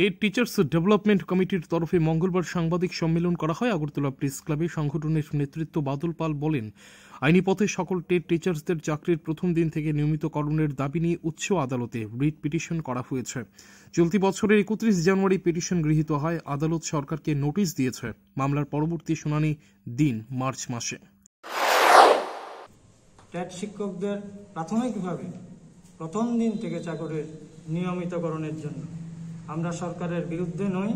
TET teachers development কমিটির তরফে মঙ্গলবার সাংবাদিক সম্মেলন করা হয়। আগরতলা প্রেস ক্লাবে সংগঠনের নেতৃত্ব বাদল পাল বলেন, আইনি পথে সকল টেট টিচার্সদের চাকরির প্রথম দিন থেকে নিয়মিতকরণের দাবি নিয়ে উচ্চ আদালতে রিট পিটিশন করা হয়েছে। চলতি বছরের একত্রিশ জানুয়ারি পিটিশন গৃহীত হয়। আদালত সরকারকে নোটিশ দিয়েছে। মামলার পরবর্তী শুনানি দিন মার্চ মাসে। শিক্ষকদের প্রাথমিকভাবে প্রথম দিন থেকে চাকরির নিয়মিতকরণের জন্য আমরা সরকারের বিরুদ্ধে নই।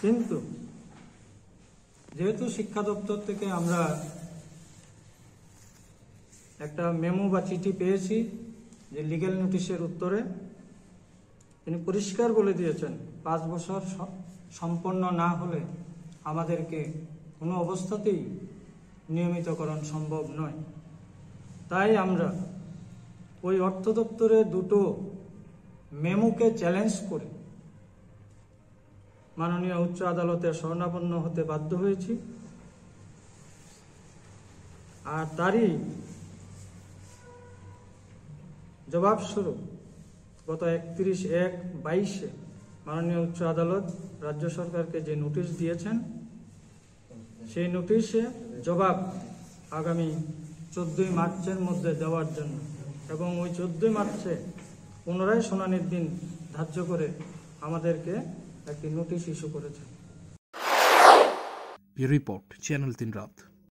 কিন্তু যেহেতু শিক্ষা দপ্তর থেকে আমরা একটা মেমো বা চিঠি পেয়েছি যে লিগ্যাল নোটিশের উত্তরে, তিনি পরিষ্কার বলে দিয়েছেন, পাঁচ বছর সম্পন্ন না হলে আমাদেরকে কোনো অবস্থাতেই নিয়মিতকরণ সম্ভব নয়। তাই আমরা ওই অর্থ দপ্তরে দুটো মেমোকে চ্যালেঞ্জ করে মাননীয় উচ্চ আদালতে শরণাপন্ন হতে বাধ্য হয়েছি। আর তারই জবাবস্বরূপ গত একত্রিশ এক বাইশে মাননীয় উচ্চ আদালত রাজ্য সরকারকে যে নোটিশ দিয়েছেন, সেই নোটিশে জবাব আগামী চোদ্দই মার্চের মধ্যে দেওয়ার জন্য। এবং ওই চোদ্দই মার্চে পুনরায় শুনানির দিন ধার্য করে আমাদেরকে একটি নোটিশ ইস্যু করেছে। রিপোর্ট চ্যানেল তিন রাত।